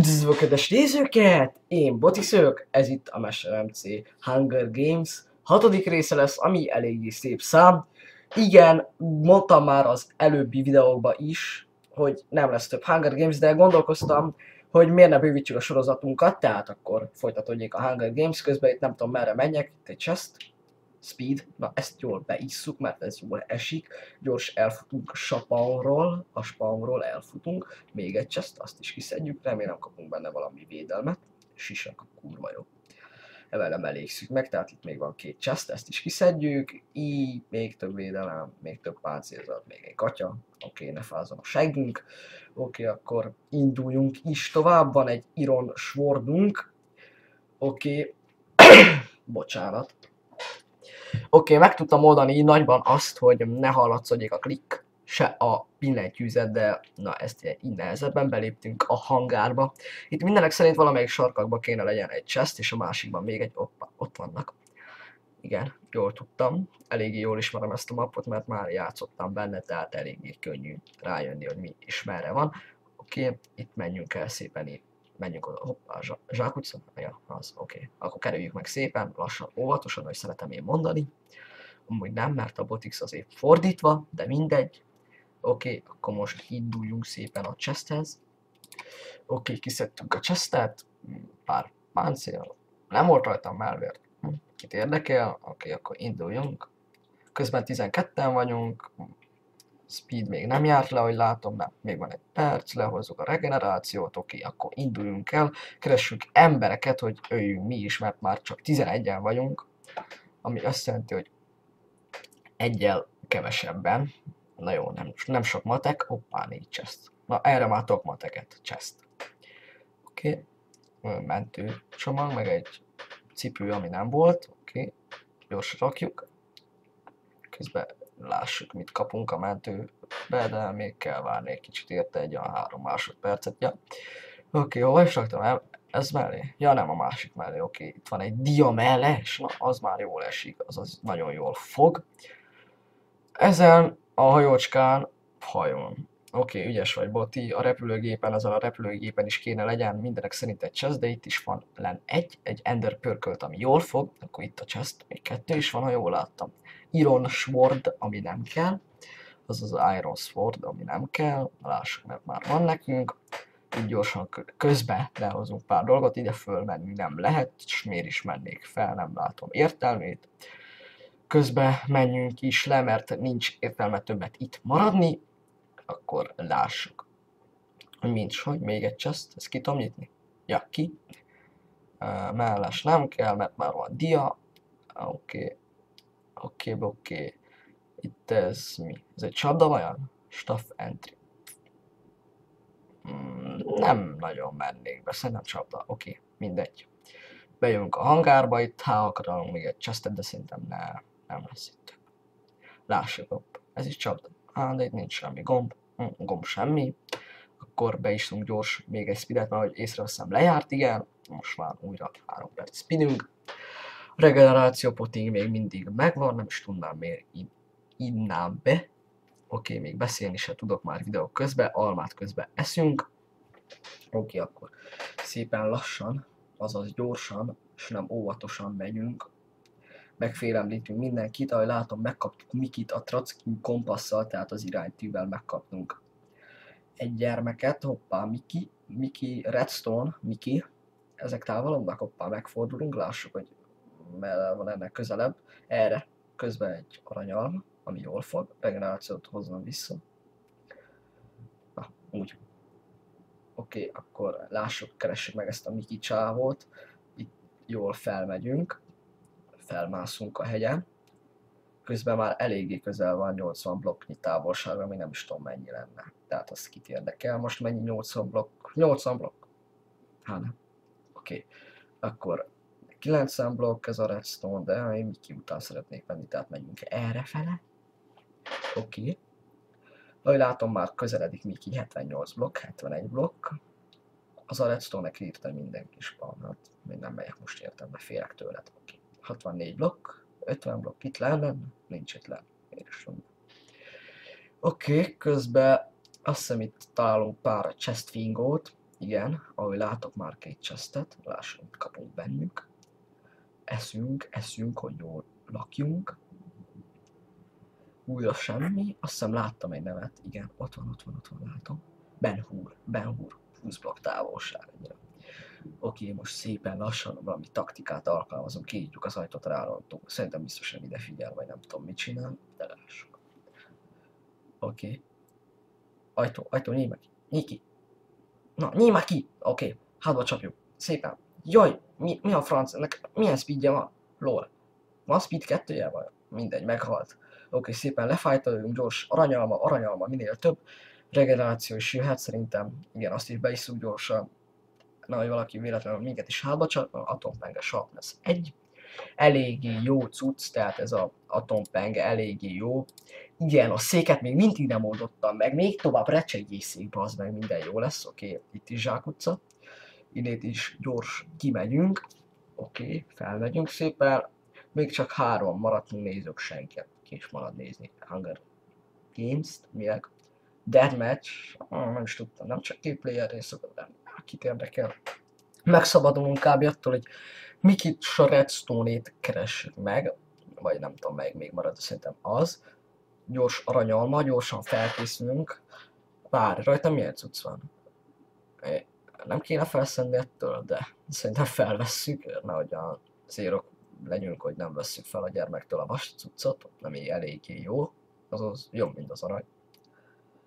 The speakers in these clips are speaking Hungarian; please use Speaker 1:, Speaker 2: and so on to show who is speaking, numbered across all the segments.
Speaker 1: Üdvözlök, kedves nézőket! Én Botiszők, ez itt a MSRMC Hunger Games hatodik része lesz, ami eléggé szép szám. Igen, mondtam már az előbbi videókban is, hogy nem lesz több Hunger Games, de gondolkoztam, hogy miért ne bővítsük a sorozatunkat, tehát akkor folytatódjék a Hunger Games, közben itt nem tudom merre menjek, itt egy chest, speed, na ezt jól beisszuk, mert ez jól esik, gyors elfutunk a spawnról, a spawnról elfutunk, még egy chest, azt is kiszedjük, remélem kapunk benne valami védelmet, sisak kurva jó. Evel nem elégszük meg, tehát itt még van két chest, ezt is kiszedjük, így még több védelem, még több páncélzat, még egy katya, oké, okay, ne fázom a seggünk, oké, okay, akkor induljunk is tovább, van egy Iron Swordunk, oké, okay. bocsánat, Oké, okay, meg tudtam oldani így nagyban azt, hogy ne hallatszódjék a klik, se a billentyűzet, de na ezt így nehezebben beléptünk a hangárba. Itt mindenek szerint valamelyik sarkakba kéne legyen egy chest, és a másikban még egy, oppa, ott vannak. Igen, jól tudtam. Eléggé jól ismerem ezt a mapot, mert már játszottam benne, tehát eléggé könnyű rájönni, hogy mi is merre van. Oké, okay, itt menjünk el szépen itt menjünk oda, hoppá, zsákutca, ja, az, oké. Okay. Akkor kerüljük meg szépen, lassan, óvatosan, hogy szeretem én mondani. Amúgy nem, mert a Botix azért fordítva, de mindegy. Oké, okay, akkor most induljunk szépen a chesthez. Oké, okay, kiszedtünk a chestet, pár páncél, nem volt rajtam melvért. Hm, kit érdekel, oké, okay, akkor induljunk. Közben 12-en vagyunk, speed még nem járt le, hogy látom, mert még van egy perc, lehozzuk a regenerációt, oké, akkor induljunk el, keressünk embereket, hogy öljünk mi is, mert már csak 11-en vagyunk, ami azt jelenti, hogy egyel kevesebben, na jó, nem, nem sok matek, hoppá, négy chest. Na, erre már tudok mateket, chest. Oké, okay. mentő csomag, meg egy cipő, ami nem volt, oké, okay. gyorsan rakjuk. Közben lássuk, mit kapunk a mentőbe, de még kell várni egy kicsit érte egy olyan három másodpercet. Ja. Oké, okay, hol is raktam el? Ez mellé? Ja, nem a másik mellé, oké. Itt van egy diameles, na az már jól esik, az az nagyon jól fog. Ezen a hajócskán hajón. Oké, okay, ügyes vagy, Boti. A repülőgépen, azon a repülőgépen is kéne legyen mindenek szerint egy chest, de itt is van len egy, egy Ender Pörkölt, ami jól fog, akkor itt a chest, még kettő is van, ha jól láttam. Iron Sword, ami nem kell, az az Iron Sword, ami nem kell, lássuk, mert már van nekünk. Így gyorsan közbe lehozunk pár dolgot, ide fölmenni nem lehet, és miért is mennék fel, nem látom értelmét. Közbe menjünk is le, mert nincs értelme többet itt maradni, akkor lássuk. Mint hogy még egy chest, ezt ki tudom nyitni? Ja, ki. Mellás nem kell, mert már van dia. Oké. Oké, oké. Itt ez mi? Ez egy csapda vajon? Staff entry. Hmm, nem nagyon mennék be, szerintem csapda. Oké, okay, mindegy. Bejövünk a hangárba, itt ha akarunk még egy chestet, de szerintem ne, nem lesz itt Lássuk, hopp. Ez is csapda. Á, de itt nincs semmi gomb. Gomb semmi. Akkor be is gyors még egy speedet, mert hogy észreveszem lejárt, igen. Most már újra 3 perc spinünk regeneráció poting még mindig megvan, nem is tudnám miért innám be. Oké, okay, még beszélni se tudok már videók közben, almát közben eszünk. Oké, okay, akkor szépen lassan, azaz gyorsan, és nem óvatosan megyünk. Megfélemlítünk mindenkit, ahogy látom, megkaptuk Mikit a Trotsky kompasszal, tehát az iránytűvel megkaptunk egy gyermeket, hoppá, Miki, Miki, Redstone, Miki, ezek távolodnak, hoppá, megfordulunk, lássuk, hogy merre van ennek közelebb, erre közben egy aranyalma, ami jól fog, regenerációt hozzon vissza. Na, úgy. Oké, okay, akkor lássuk, keressük meg ezt a Miki csávót. Itt jól felmegyünk, felmászunk a hegyen. Közben már eléggé közel van 80 blokknyi távolságra, ami nem is tudom mennyi lenne. Tehát azt kit érdekel. Most mennyi 80 blokk? 80 blokk? Hát nem. Oké. Okay. Akkor 90 blokk ez a redstone, de én Miki után szeretnék menni, tehát megyünk erre fele. Oké. Okay. Ahogy látom, már közeledik Miki 78 blokk, 71 blokk. Az a redstone-nek írta minden kis spawnnat. Még nem megyek most értem, mert félek tőled. Oké. Okay. 64 blokk, 50 blokk itt lenne, nincs itt lenne. Oké, okay, közben azt hiszem itt találunk pár chest fingót, Igen, ahogy látok már két chestet, lássunk, kapunk bennük. Eszünk, eszünk, hogy jól lakjunk. Újra semmi, azt hiszem láttam egy nevet, igen, ott van, ott van, ott van, látom. Ben Hur, Ben Hur, 20 blokk távolság. Oké, most szépen lassan valami taktikát alkalmazunk, kinyitjuk az ajtót, rárontunk. Szerintem biztos nem ide figyel, vagy nem tudom mit csinál, de lássuk. Oké. Okay. Ajtó, ajtó, nyíj meg. Nyíj ki. Na, nyíj már ki. Oké, okay. hátba csapjuk. Szépen. Jaj, mi, mi a franc? Ennek milyen speedje van? Lol. Van speed kettője vagy? Mindegy, meghalt. Oké, szépen lefájtaljunk, gyors, aranyalma, aranyalma, minél több. Regeneráció is jöhet szerintem. Igen, azt is beiszunk gyorsan. Na, hogy valaki véletlenül minket is hátba csap, atompenge sharpness egy eléggé jó cucc, tehát ez az atompenge eléggé jó. Igen, a széket még mindig nem oldottam meg, még tovább recsegyész székbe, az meg minden jó lesz, oké, okay, itt is zsákutca. Innét is gyors kimegyünk, oké, okay, felmegyünk szépen, még csak három maradt, nézők senki, ki is marad nézni. Hunger Games-t, miek? Deathmatch, ah, nem is tudtam, nem csak két player részokat, de kit érdekel. Megszabadulunk kb. attól, hogy Mikit Redstone-ét keressük meg, vagy nem tudom, meg még marad, szerintem az. Gyors aranyalma, gyorsan felkészülünk. Várj, rajta milyen cucc van? É, nem kéne felszedni ettől, de szerintem felvesszük, nehogy a zérok legyünk, hogy nem vesszük fel a gyermektől a vas cuccot, nem így eléggé jó, azaz jobb, mint az arany.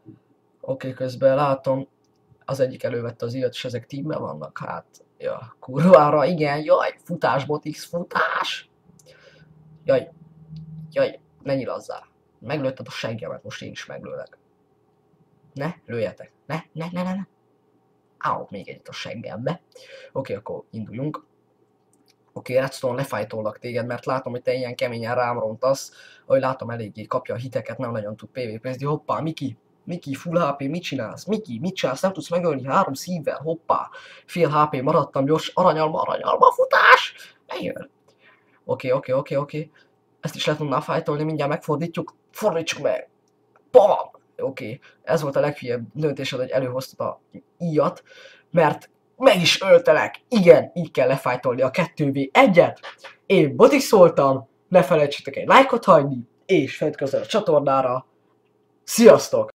Speaker 1: Oké, okay, közben látom, az egyik elővette az ilyet, és ezek tímben vannak, hát, ja, kurvára, igen, jaj, futás, botix, futás! Jaj, jaj, ne nyilazzál. Meglőtted a seggemet, most én is meglőlek. Ne, lőjetek. Ne, ne, ne, ne, ne. Áó, még egyet a seggembe. Oké, akkor induljunk. Oké, Redstone, lefájtólak téged, mert látom, hogy te ilyen keményen rám rontasz. Ahogy látom, eléggé kapja a hiteket, nem nagyon tud PvP-zni. Hoppá, Miki, Miki, full HP, mit csinálsz? Miki, mit csinálsz? Nem tudsz megölni három szívvel, hoppá. Fél HP, maradtam gyors, aranyalma, aranyalma, futás! Bejön. Oké, oké, oké, oké. Ezt is le tudná fájtolni, mindjárt megfordítjuk. Fordítsuk meg. Bam! Oké, ez volt a leghülyebb döntésed, hogy előhoztad a íjat, mert meg is öltelek. Igen, így kell lefájtolni a 2v1-et. Én Botik szóltam, ne felejtsétek egy lájkot hagyni, és feliratkozni a csatornára. Sziasztok!